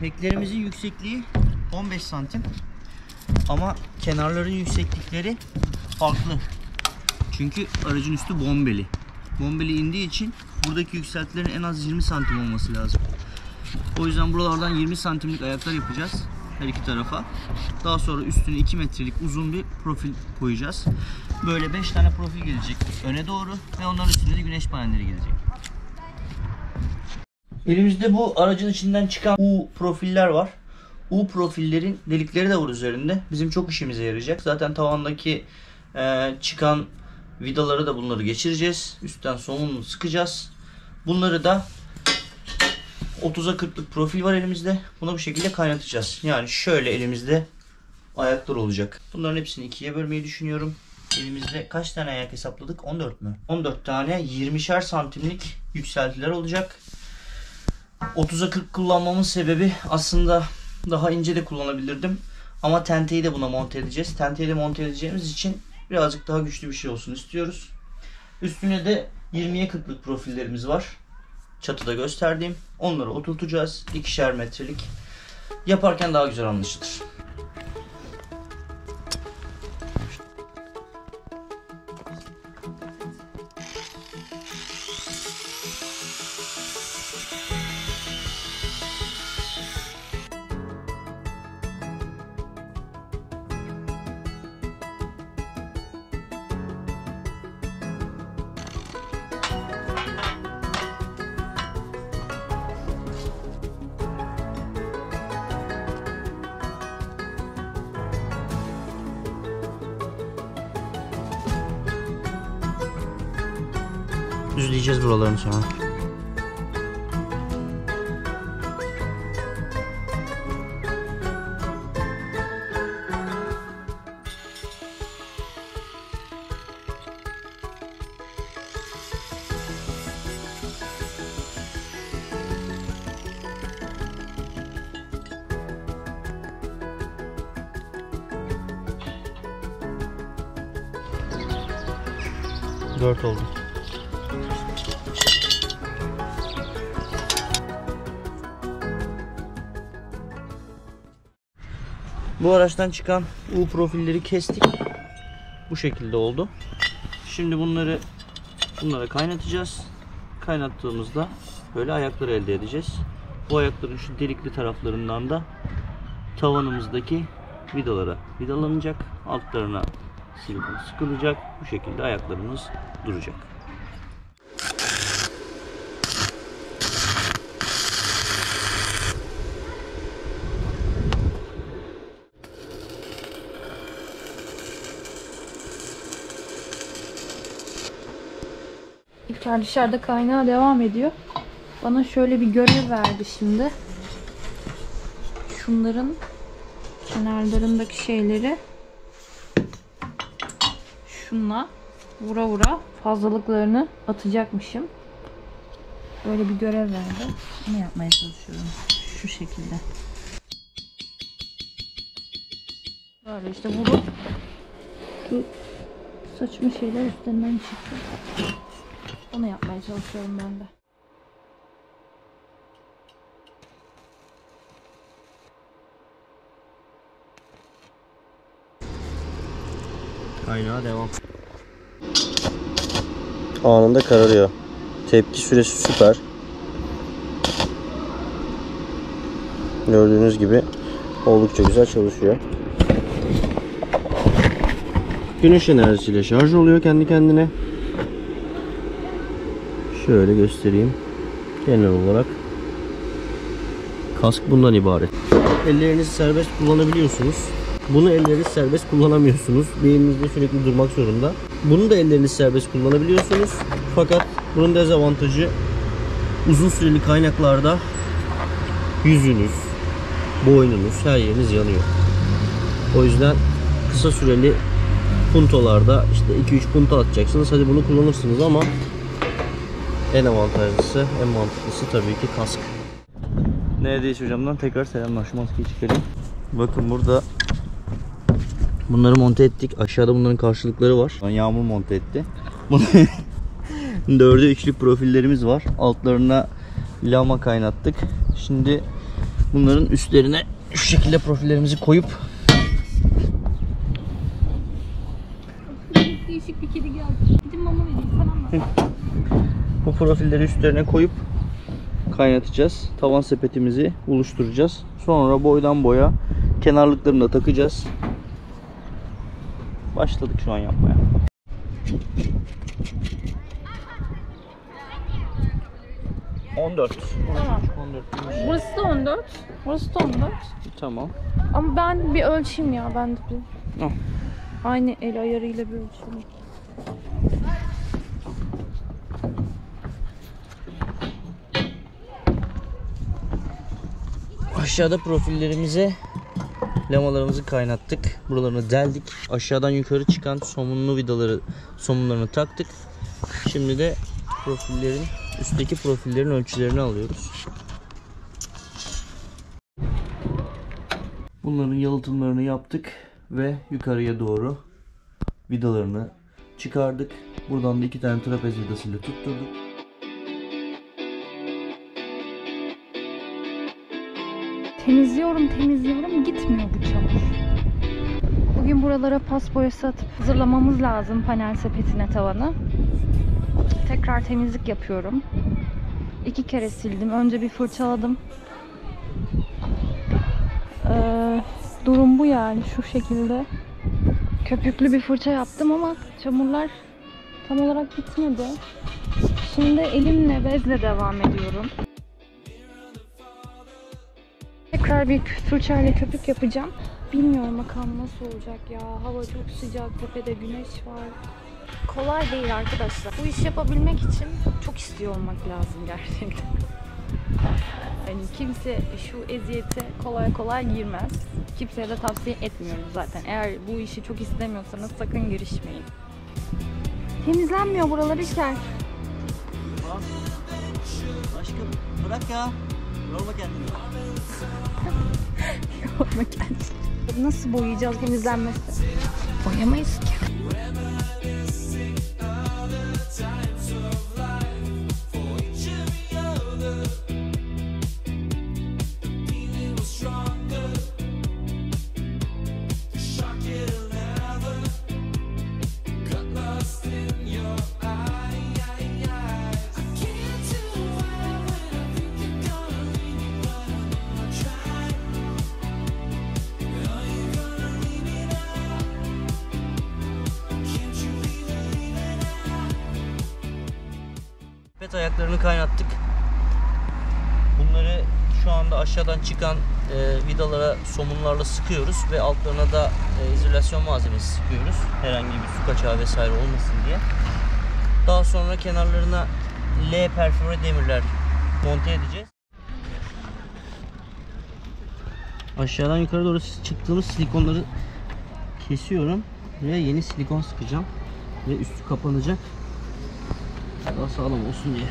Peklerimizin yüksekliği 15 santim. Ama kenarların yükseklikleri farklı. Çünkü aracın üstü bombeli. Bombeli indiği için buradaki yükseltilerin en az 20 santim olması lazım. O yüzden buralardan 20 santimlik ayaklar yapacağız her iki tarafa. Daha sonra üstüne 2 metrelik uzun bir profil koyacağız. Böyle 5 tane profil gelecek öne doğru ve onların üstünde de güneş panelleri gelecek. Elimizde bu aracın içinden çıkan U profiller var. U profillerin delikleri de var üzerinde. Bizim çok işimize yarayacak. Zaten tavandaki e, çıkan vidaları da bunları geçireceğiz. Üstten somununu sıkacağız. Bunları da 30'a 40'lık profil var elimizde. Bunu bu şekilde kaynatacağız. Yani şöyle elimizde ayaklar olacak. Bunların hepsini ikiye bölmeyi düşünüyorum. Elimizde kaç tane ayak hesapladık? 14 mü? 14 tane 20'şer santimlik yükseltiler olacak. 30'a 40 kullanmamın sebebi aslında daha ince de kullanabilirdim. Ama tenteyi de buna monte edeceğiz. Tenteyi de monte edeceğimiz için birazcık daha güçlü bir şey olsun istiyoruz. Üstüne de 20'ye 40'lık profillerimiz var. Çatıda gösterdiğim. Onları oturtacağız. İkişer metrelik. Yaparken daha güzel anlaşılır. Düzleyeceğiz buralarını sonra. Dört oldu. Bu araçtan çıkan U profilleri kestik. Bu şekilde oldu. Şimdi bunları bunlara kaynatacağız. Kaynattığımızda böyle ayaklar elde edeceğiz. Bu ayakların şu delikli taraflarından da tavanımızdaki vidalara vidalanacak. Altlarına silikon sıkılacak. Bu şekilde ayaklarımız duracak. İlker dışarıda kaynağa devam ediyor. Bana şöyle bir görev verdi şimdi. Şunların kenarlarındaki şeyleri şunla vura vura fazlalıklarını atacakmışım. Böyle bir görev verdi. Bunu yapmaya çalışıyorum. Şu şekilde. Böyle işte vurup saçma şeyler üstlerinden çıktı. Onu yapmaya çalışıyorum ben de. Kaynağa devam. Anında kararıyor. Tepki süresi süper. Gördüğünüz gibi oldukça güzel çalışıyor. Güneş enerjisiyle şarj oluyor kendi kendine. Şöyle göstereyim. Genel olarak kask bundan ibaret. Ellerinizi serbest kullanabiliyorsunuz. Bunu elleriniz serbest kullanamıyorsunuz. Bir sürekli durmak zorunda. Bunu da elleriniz serbest kullanabiliyorsunuz. Fakat bunun dezavantajı uzun süreli kaynaklarda yüzünüz, boynunuz, her yeriniz yanıyor. O yüzden kısa süreli puntolarda işte 2-3 punto atacaksınız. Hadi bunu kullanırsınız ama en avantajlısı, en mantıklısı tabii ki kask. Neredeyiz hocamdan tekrar selamlar. Şu maskeyi çıkarayım. Bakın burada bunları monte ettik. Aşağıda bunların karşılıkları var. Yağmur monte etti. Dörde üçlük profillerimiz var. Altlarına lama kaynattık. Şimdi Bunların üstlerine şu şekilde profillerimizi koyup Değişik bir kedi geldi. Gidin mama vereyim falan bu profilleri üstlerine koyup kaynatacağız. Tavan sepetimizi oluşturacağız. Sonra boydan boya kenarlıklarını da takacağız. Başladık şu an yapmaya. On dört. Tamam. 14 Burası da 14. Burası da 14. Tamam. Ama ben bir ölçeyim ya ben de bir. Al. Aynı el ayarıyla bir ölçeyim. Aşağıda profillerimize lamalarımızı kaynattık. Buralarını deldik. Aşağıdan yukarı çıkan somunlu vidaları somunlarını taktık. Şimdi de profillerin üstteki profillerin ölçülerini alıyoruz. Bunların yalıtımlarını yaptık ve yukarıya doğru vidalarını çıkardık. Buradan da iki tane trapez vidasıyla tutturduk. Temizliyorum temizliyorum gitmiyor bu çamur. Bugün buralara pas boyası atıp hazırlamamız lazım panel sepetine tavanı. Tekrar temizlik yapıyorum. İki kere sildim. Önce bir fırçaladım. Ee, durum bu yani şu şekilde. Köpüklü bir fırça yaptım ama çamurlar tam olarak gitmedi. Şimdi elimle bezle devam ediyorum. Tekrar bir fırçayla köpük yapacağım. Bilmiyorum bakalım nasıl olacak ya. Hava çok sıcak, tepede güneş var. Kolay değil arkadaşlar. Bu işi yapabilmek için çok istiyor olmak lazım gerçekten. Hani kimse şu eziyete kolay kolay girmez. Kimseye de tavsiye etmiyorum zaten. Eğer bu işi çok istemiyorsanız sakın girişmeyin. Temizlenmiyor buralar İlker. Aşkım bırak ya. Yorma kendini. Yorma kendini. Nasıl boyayacağız temizlenmesi? Boyamayız ki. Pet ayaklarını kaynattık. Bunları şu anda aşağıdan çıkan e, vidalara somunlarla sıkıyoruz ve altlarına da e, izolasyon malzemesi sıkıyoruz. Herhangi bir su kaçağı vesaire olmasın diye. Daha sonra kenarlarına L perfore demirler monte edeceğiz. Aşağıdan yukarı doğru çıktığımız silikonları kesiyorum ve yeni silikon sıkacağım ve üstü kapanacak daha sağlam olsun diye.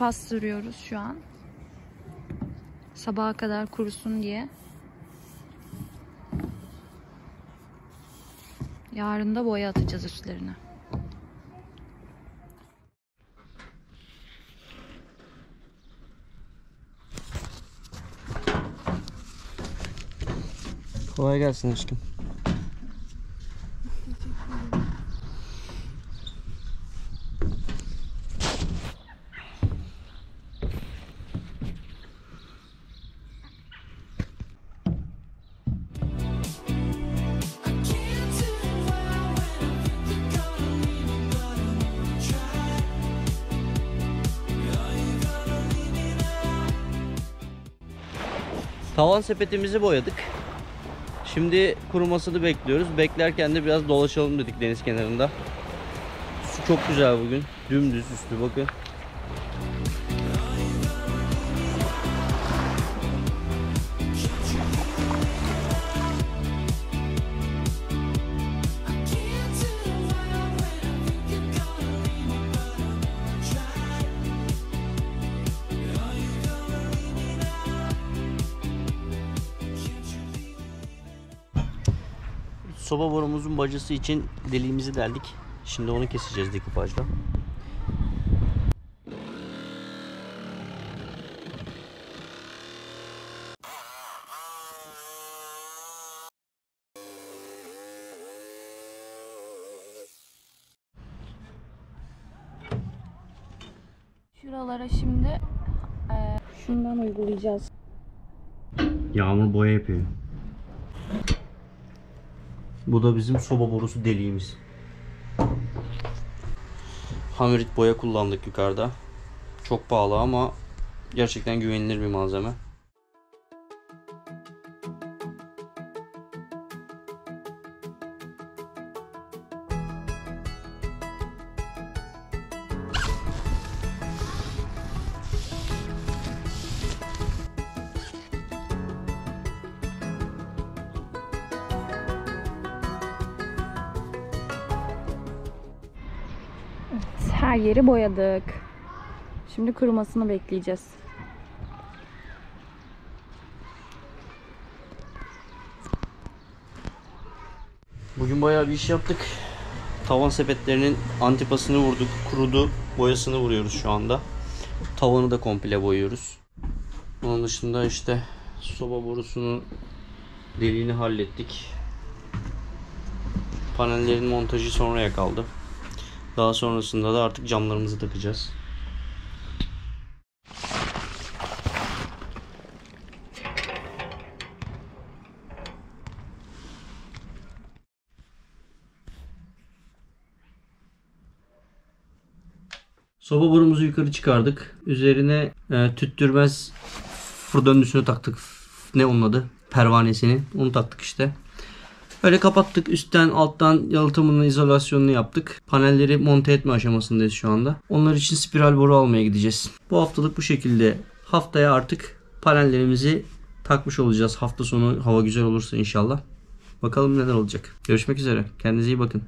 Antipas sürüyoruz şu an. Sabaha kadar kurusun diye. Yarın da boya atacağız üstlerine. Kolay gelsin aşkım. Tavan sepetimizi boyadık. Şimdi kurumasını bekliyoruz. Beklerken de biraz dolaşalım dedik deniz kenarında. Su çok güzel bugün. Dümdüz üstü bakın. Soba borumuzun bacası için deliğimizi deldik. Şimdi onu keseceğiz dekupajla. Şuralara şimdi eee, şundan uygulayacağız. Yağmur boya yapıyor. Bu da bizim soba borusu deliğimiz. Hamirit boya kullandık yukarıda. Çok pahalı ama gerçekten güvenilir bir malzeme. Her yeri boyadık. Şimdi kurumasını bekleyeceğiz. Bugün bayağı bir iş yaptık. Tavan sepetlerinin antipasını vurduk. Kurudu. Boyasını vuruyoruz şu anda. Tavanı da komple boyuyoruz. Onun dışında işte soba borusunun deliğini hallettik. Panellerin montajı sonraya kaldı. Daha sonrasında da artık camlarımızı takacağız. Soba borumuzu yukarı çıkardık. Üzerine e, tüttürmez fır döndüsünü taktık. Ne onun adı? Pervanesini. Onu taktık işte. Öyle kapattık. Üstten alttan yalıtımını, izolasyonunu yaptık. Panelleri monte etme aşamasındayız şu anda. Onlar için spiral boru almaya gideceğiz. Bu haftalık bu şekilde. Haftaya artık panellerimizi takmış olacağız. Hafta sonu hava güzel olursa inşallah. Bakalım neler olacak. Görüşmek üzere. Kendinize iyi bakın.